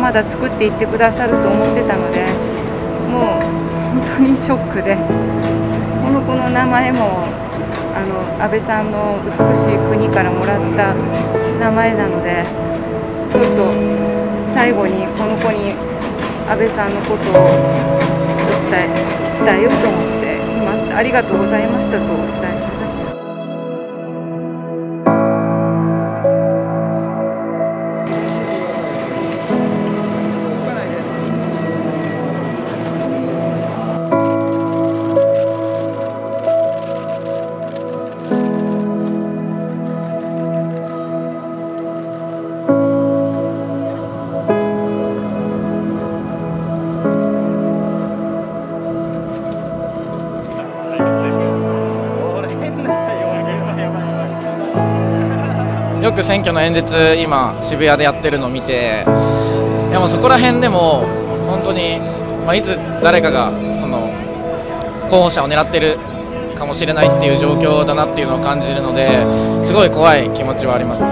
まだ作っていってくださると思ってたのでもう本当にショックで。この子の名前もあの安倍さんの美しい国からもらった名前なのでちょっと最後にこの子に安倍さんのことをお伝え伝えようと思って来ました。ありがとうございましたとお伝えよく選挙の演説今渋谷でやってるのを見ていやもうそこら辺でも本当に、まあ、いつ誰かがその候補者を狙ってるかもしれないっていう状況だなっていうのを感じるのですごい怖い気持ちはあります。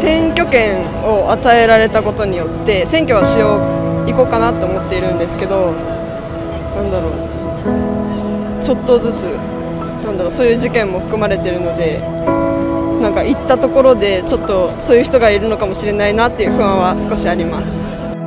選挙権を与えられたことによって選挙はしよう行こうかなと思っているんですけどなんだろう。ちょっとずつなんだろうそういう事件も含まれているので行ったところでちょっとそういう人がいるのかもしれないなっていう不安は少しあります。